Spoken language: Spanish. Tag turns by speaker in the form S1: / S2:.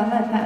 S1: Llama